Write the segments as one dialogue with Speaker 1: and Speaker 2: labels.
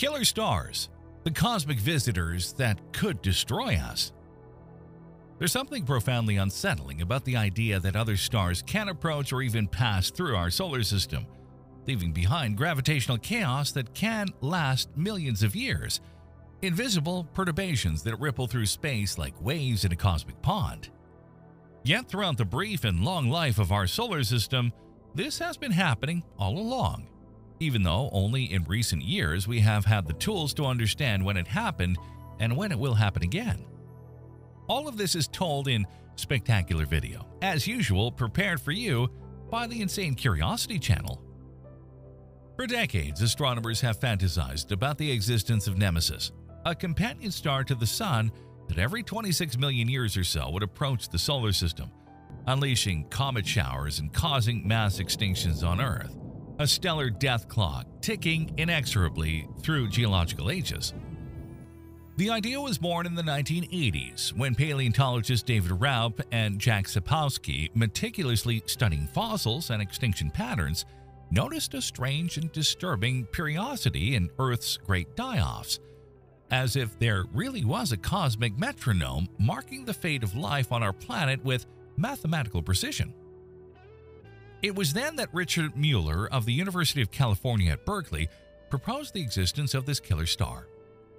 Speaker 1: Killer stars, the cosmic visitors that could destroy us. There's something profoundly unsettling about the idea that other stars can approach or even pass through our solar system, leaving behind gravitational chaos that can last millions of years, invisible perturbations that ripple through space like waves in a cosmic pond. Yet, throughout the brief and long life of our solar system, this has been happening all along, even though only in recent years we have had the tools to understand when it happened and when it will happen again. All of this is told in spectacular video, as usual, prepared for you by the Insane Curiosity channel. For decades, astronomers have fantasized about the existence of Nemesis, a companion star to the Sun that every 26 million years or so would approach the solar system, unleashing comet showers and causing mass extinctions on Earth, a stellar death clock ticking inexorably through geological ages. The idea was born in the 1980s when paleontologist David Raup and Jack Sepkoski, meticulously studying fossils and extinction patterns, noticed a strange and disturbing periodicity in Earth's great die-offs, as if there really was a cosmic metronome marking the fate of life on our planet with mathematical precision. It was then that Richard Muller of the University of California at Berkeley proposed the existence of this killer star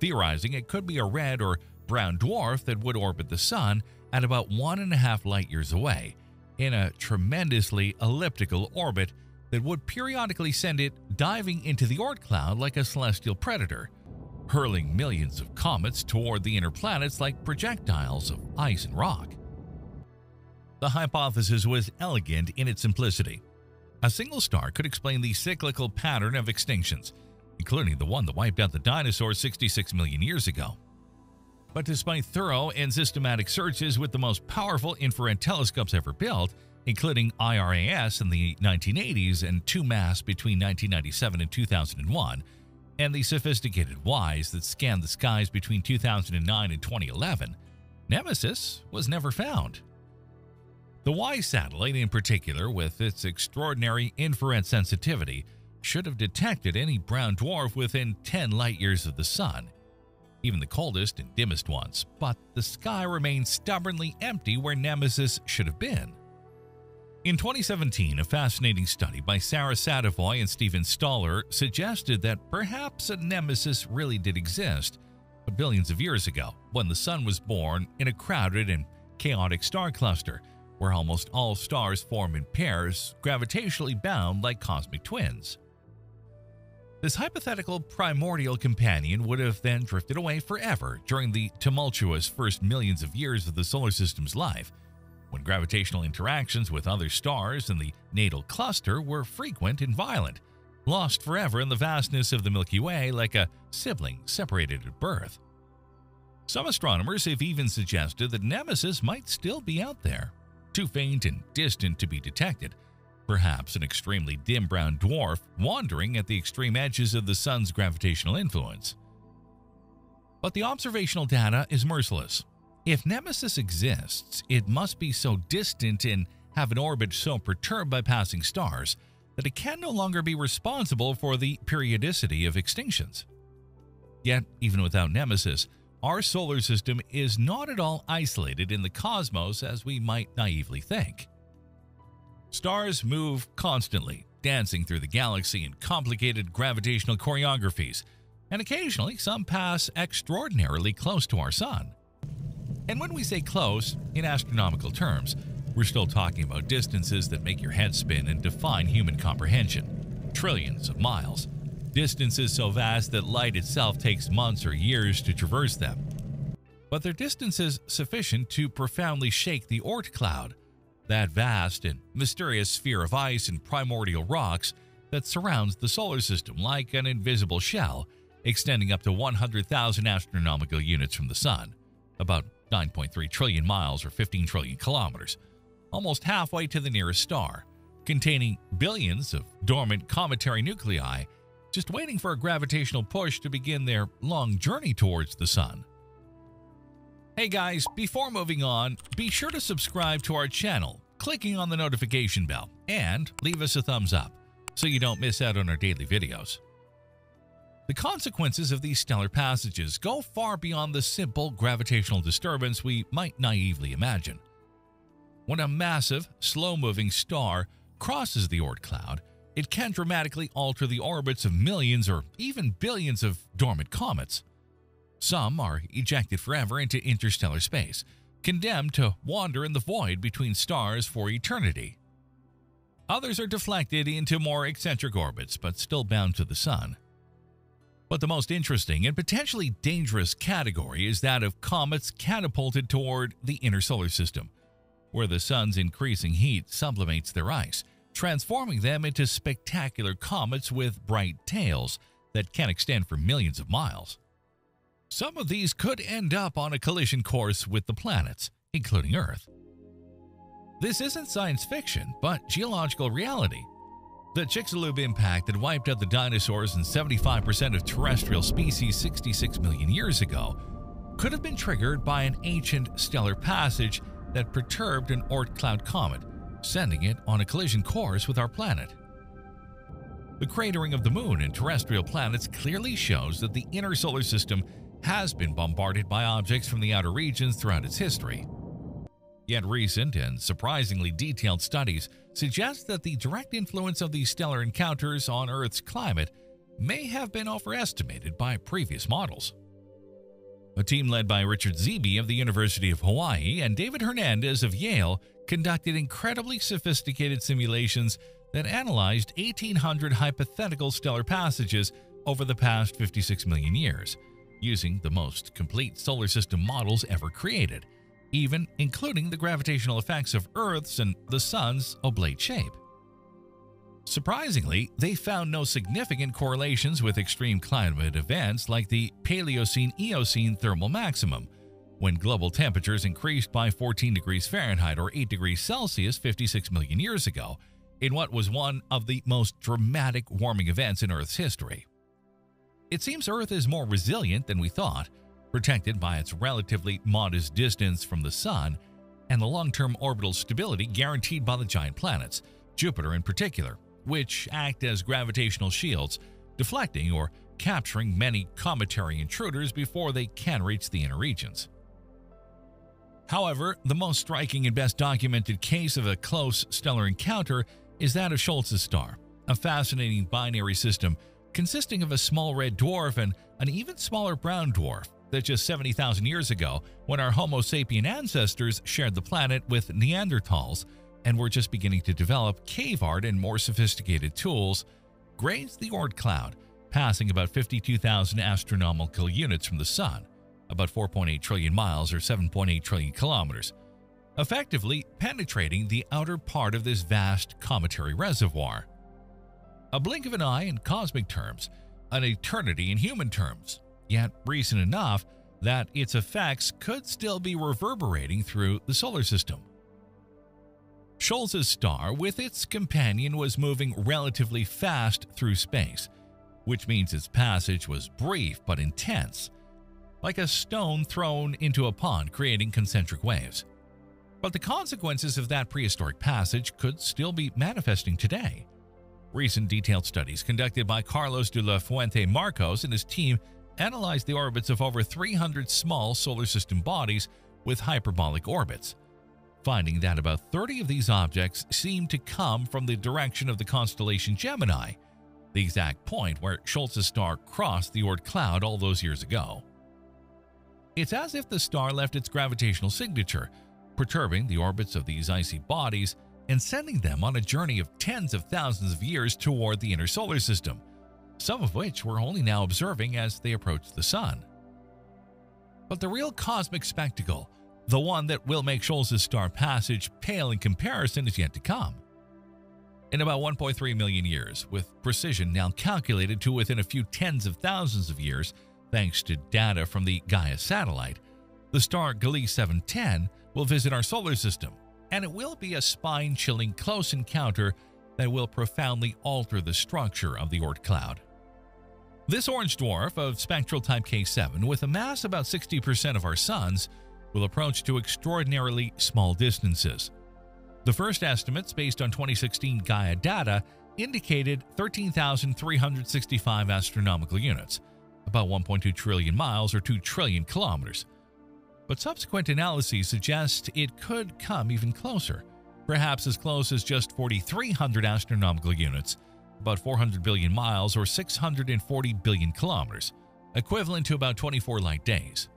Speaker 1: theorizing it could be a red or brown dwarf that would orbit the Sun at about one and a half light years away, in a tremendously elliptical orbit that would periodically send it diving into the Oort cloud like a celestial predator, hurling millions of comets toward the inner planets like projectiles of ice and rock. The hypothesis was elegant in its simplicity. A single star could explain the cyclical pattern of extinctions, including the one that wiped out the dinosaurs 66 million years ago. But despite thorough and systematic searches with the most powerful infrared telescopes ever built, including IRAS in the 1980s and 2MASS between 1997 and 2001, and the sophisticated WISE that scanned the skies between 2009 and 2011, Nemesis was never found. The WISE satellite, in particular, with its extraordinary infrared sensitivity, should have detected any brown dwarf within 10 light years of the Sun, even the coldest and dimmest ones, but the sky remained stubbornly empty where Nemesis should have been. In 2017, a fascinating study by Sarah Sadavoy and Steven Stahler suggested that perhaps a nemesis really did exist, but billions of years ago, when the Sun was born in a crowded and chaotic star cluster, where almost all stars form in pairs, gravitationally bound like cosmic twins. This hypothetical primordial companion would have then drifted away forever during the tumultuous first millions of years of the solar system's life, when gravitational interactions with other stars in the natal cluster were frequent and violent, lost forever in the vastness of the Milky Way like a sibling separated at birth. Some astronomers have even suggested that Nemesis might still be out there, too faint and distant to be detected, perhaps an extremely dim brown dwarf wandering at the extreme edges of the Sun's gravitational influence. But the observational data is merciless. If Nemesis exists, it must be so distant and have an orbit so perturbed by passing stars that it can no longer be responsible for the periodicity of extinctions. Yet, even without Nemesis, our solar system is not at all isolated in the cosmos as we might naively think. Stars move constantly, dancing through the galaxy in complicated gravitational choreographies, and occasionally some pass extraordinarily close to our Sun. And when we say close, in astronomical terms, we're still talking about distances that make your head spin and define human comprehension trillions of miles, distances so vast that light itself takes months or years to traverse them. But they're distances sufficient to profoundly shake the Oort cloud, that vast and mysterious sphere of ice and primordial rocks that surrounds the solar system like an invisible shell, extending up to 100,000 astronomical units from the Sun, about 9.3 trillion miles or 15 trillion kilometers, almost halfway to the nearest star, containing billions of dormant cometary nuclei just waiting for a gravitational push to begin their long journey towards the Sun. Hey guys, before moving on, be sure to subscribe to our channel, clicking on the notification bell, and leave us a thumbs up so you don't miss out on our daily videos. The consequences of these stellar passages go far beyond the simple gravitational disturbance we might naively imagine. When a massive, slow moving star crosses the Oort cloud, it can dramatically alter the orbits of millions or even billions of dormant comets. Some are ejected forever into interstellar space, condemned to wander in the void between stars for eternity. Others are deflected into more eccentric orbits, but still bound to the Sun. But the most interesting and potentially dangerous category is that of comets catapulted toward the inner solar system, where the Sun's increasing heat sublimates their ice, transforming them into spectacular comets with bright tails that can extend for millions of miles. Some of these could end up on a collision course with the planets, including Earth. This isn't science fiction, but geological reality. The Chicxulub impact that wiped out the dinosaurs and 75% of terrestrial species 66 million years ago could have been triggered by an ancient stellar passage that perturbed an Oort cloud comet, sending it on a collision course with our planet. The cratering of the moon and terrestrial planets clearly shows that the inner solar system has been bombarded by objects from the outer regions throughout its history. Yet recent and surprisingly detailed studies suggest that the direct influence of these stellar encounters on Earth's climate may have been overestimated by previous models. A team led by Richard Zeebe of the University of Hawaii and David Hernandez of Yale conducted incredibly sophisticated simulations that analyzed 1,800 hypothetical stellar passages over the past 56 million years, using the most complete solar system models ever created even including the gravitational effects of Earth's and the Sun's oblate shape. Surprisingly, they found no significant correlations with extreme climate events like the Paleocene-Eocene thermal maximum, when global temperatures increased by 14 degrees Fahrenheit or 8 degrees Celsius 56 million years ago, in what was one of the most dramatic warming events in Earth's history. It seems Earth is more resilient than we thought, protected by its relatively modest distance from the Sun and the long-term orbital stability guaranteed by the giant planets, Jupiter in particular, which act as gravitational shields, deflecting or capturing many cometary intruders before they can reach the inner regions. However, the most striking and best documented case of a close stellar encounter is that of Scholz's star, a fascinating binary system consisting of a small red dwarf and an even smaller brown dwarf that just 70,000 years ago, when our Homo sapien ancestors shared the planet with Neanderthals and were just beginning to develop cave art and more sophisticated tools, grazed the Oort cloud, passing about 52,000 astronomical units from the Sun, about 4.8 trillion miles or 7.8 trillion kilometers, effectively penetrating the outer part of this vast cometary reservoir. A blink of an eye in cosmic terms, an eternity in human terms, yet recent enough that its effects could still be reverberating through the solar system. Scholz's star with its companion was moving relatively fast through space, which means its passage was brief but intense, like a stone thrown into a pond creating concentric waves. But the consequences of that prehistoric passage could still be manifesting today. Recent detailed studies conducted by Carlos de la Fuente Marcos and his team analyzed the orbits of over 300 small solar system bodies with hyperbolic orbits, finding that about 30 of these objects seemed to come from the direction of the constellation Gemini, the exact point where Scholz's star crossed the Oort cloud all those years ago. It's as if the star left its gravitational signature, perturbing the orbits of these icy bodies and sending them on a journey of tens of thousands of years toward the inner solar system – some of which we're only now observing as they approach the Sun. But the real cosmic spectacle, the one that will make Scholz's star passage pale in comparison, is yet to come. In about 1.3 million years, with precision now calculated to within a few tens of thousands of years, thanks to data from the Gaia satellite, the star Gliese 710 will visit our solar system, and it will be a spine-chilling close encounter that will profoundly alter the structure of the Oort cloud. This orange dwarf of spectral type K7 with a mass about 60% of our Sun's will approach to extraordinarily small distances. The first estimates based on 2016 Gaia data indicated 13,365 astronomical units, about 1.2 trillion miles or 2 trillion kilometers. But subsequent analyses suggest it could come even closer, perhaps as close as just 4,300 astronomical units, about 400 billion miles or 640 billion kilometers, equivalent to about 24 light days.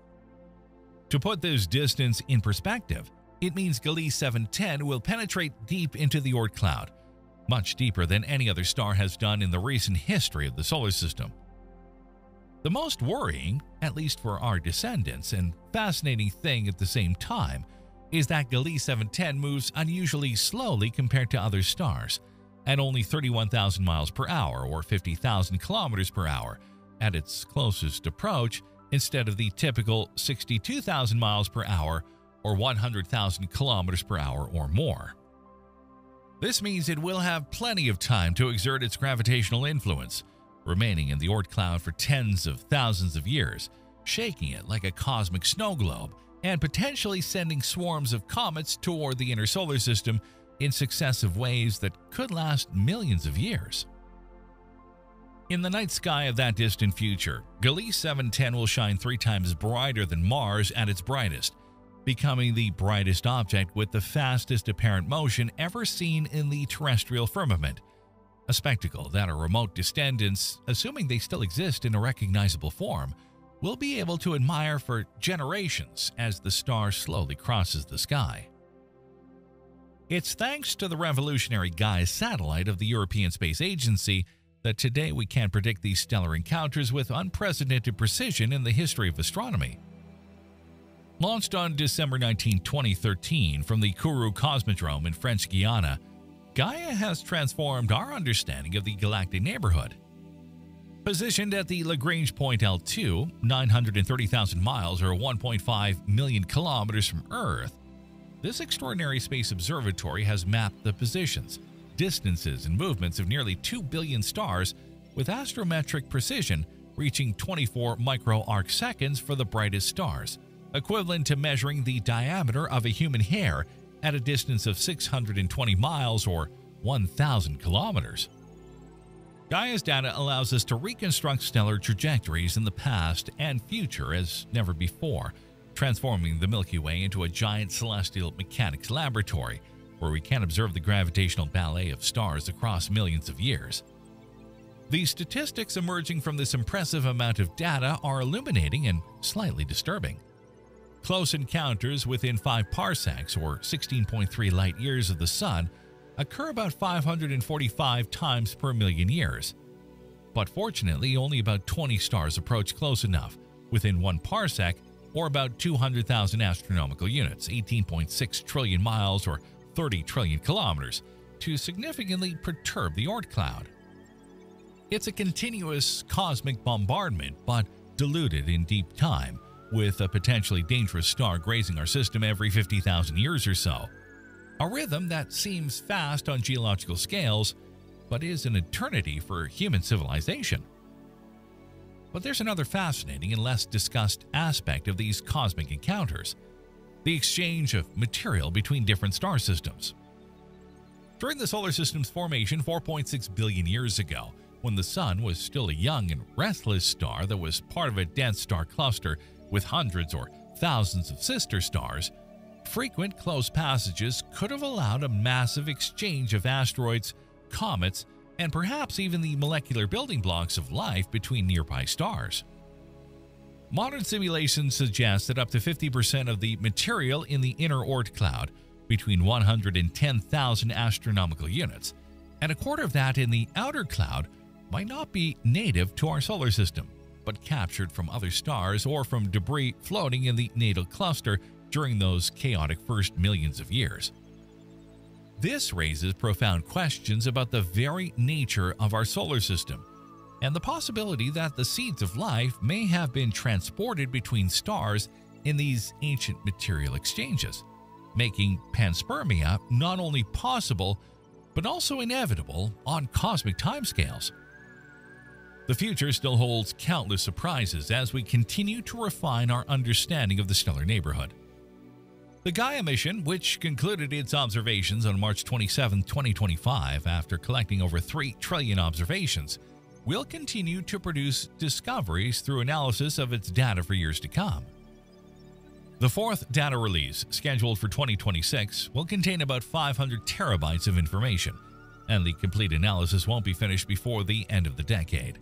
Speaker 1: To put this distance in perspective, it means Gliese 710 will penetrate deep into the Oort cloud, much deeper than any other star has done in the recent history of the solar system. The most worrying, at least for our descendants, and fascinating thing at the same time, is that Gliese 710 moves unusually slowly compared to other stars, at only 31,000 miles per hour or 50,000 kilometers per hour at its closest approach instead of the typical 62,000 miles per hour or 100,000 kilometers per hour or more. This means it will have plenty of time to exert its gravitational influence, remaining in the Oort cloud for tens of thousands of years, shaking it like a cosmic snow globe, and potentially sending swarms of comets toward the inner solar system in successive waves that could last millions of years. In the night sky of that distant future, Gliese 710 will shine three times brighter than Mars at its brightest, becoming the brightest object with the fastest apparent motion ever seen in the terrestrial firmament, a spectacle that our remote descendants, assuming they still exist in a recognizable form, will be able to admire for generations as the star slowly crosses the sky. It's thanks to the revolutionary Gaia satellite of the European Space Agency that today we can predict these stellar encounters with unprecedented precision in the history of astronomy. Launched on December 19, 2013 from the Kourou Cosmodrome in French Guiana, Gaia has transformed our understanding of the galactic neighborhood. Positioned at the Lagrange point L2, 930,000 miles or 1.5 million kilometers from Earth, this extraordinary space observatory has mapped the positions, distances and movements of nearly 2 billion stars with astrometric precision reaching 24 micro arc seconds for the brightest stars, equivalent to measuring the diameter of a human hair at a distance of 620 miles or 1,000 kilometers. Gaia's data allows us to reconstruct stellar trajectories in the past and future as never before, transforming the Milky Way into a giant celestial mechanics laboratory where we can observe the gravitational ballet of stars across millions of years. The statistics emerging from this impressive amount of data are illuminating and slightly disturbing. Close encounters within 5 parsecs or 16.3 light years of the Sun occur about 545 times per million years. But fortunately, only about 20 stars approach close enough, within 1 parsec or about 200,000 astronomical units, 18.6 trillion miles or 30 trillion kilometers to significantly perturb the Oort cloud. It's a continuous cosmic bombardment, but diluted in deep time, with a potentially dangerous star grazing our system every 50,000 years or so. A rhythm that seems fast on geological scales, but is an eternity for human civilization. But there's another fascinating and less discussed aspect of these cosmic encounters – the exchange of material between different star systems. During the solar system's formation 4.6 billion years ago, when the Sun was still a young and restless star that was part of a dense star cluster with hundreds or thousands of sister stars, frequent close passages could have allowed a massive exchange of asteroids, comets, and perhaps even the molecular building blocks of life between nearby stars. Modern simulations suggest that up to 50% of the material in the inner Oort cloud, between 110,000 astronomical units, and a quarter of that in the outer cloud, might not be native to our solar system, but captured from other stars or from debris floating in the natal cluster during those chaotic first millions of years. This raises profound questions about the very nature of our solar system and the possibility that the seeds of life may have been transported between stars in these ancient material exchanges, making panspermia not only possible but also inevitable on cosmic timescales. The future still holds countless surprises as we continue to refine our understanding of the stellar neighborhood. The Gaia mission, which concluded its observations on March 27, 2025, after collecting over 3 trillion observations, will continue to produce discoveries through analysis of its data for years to come. The fourth data release, scheduled for 2026, will contain about 500 terabytes of information, and the complete analysis won't be finished before the end of the decade.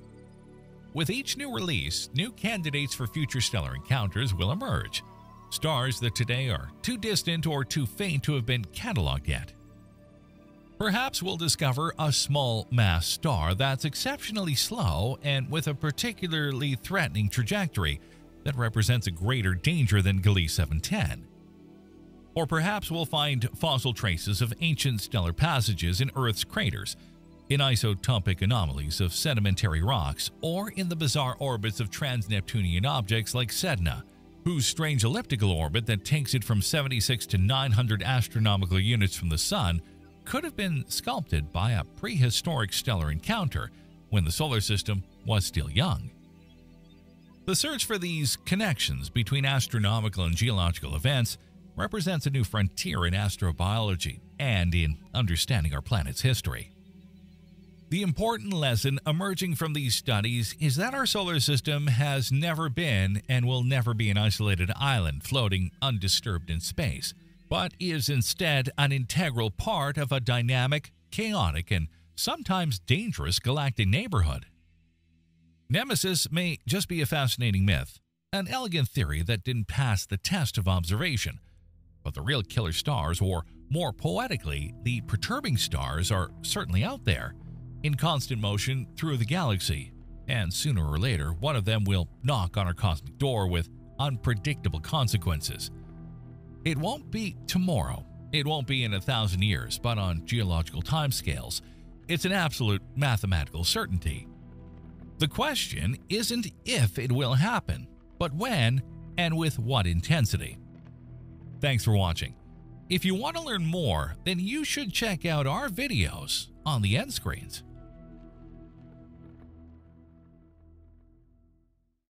Speaker 1: With each new release, new candidates for future stellar encounters will emerge, stars that today are too distant or too faint to have been cataloged yet. Perhaps we'll discover a small mass star that's exceptionally slow and with a particularly threatening trajectory that represents a greater danger than Gliese 710. Or perhaps we'll find fossil traces of ancient stellar passages in Earth's craters, in isotopic anomalies of sedimentary rocks, or in the bizarre orbits of trans-Neptunian objects like Sedna, whose strange elliptical orbit that takes it from 76 to 900 astronomical units from the Sun could have been sculpted by a prehistoric stellar encounter when the solar system was still young. The search for these connections between astronomical and geological events represents a new frontier in astrobiology and in understanding our planet's history. The important lesson emerging from these studies is that our solar system has never been and will never be an isolated island floating undisturbed in space but is instead an integral part of a dynamic, chaotic, and sometimes dangerous galactic neighborhood. Nemesis may just be a fascinating myth, an elegant theory that didn't pass the test of observation, but the real killer stars, or more poetically, the perturbing stars, are certainly out there, in constant motion through the galaxy, and sooner or later, one of them will knock on our cosmic door with unpredictable consequences. It won't be tomorrow. It won't be in a thousand years, but on geological timescales, it's an absolute mathematical certainty. The question isn't if it will happen, but when and with what intensity. Thanks for watching. If you want to learn more, then you should check out our videos on the end screens.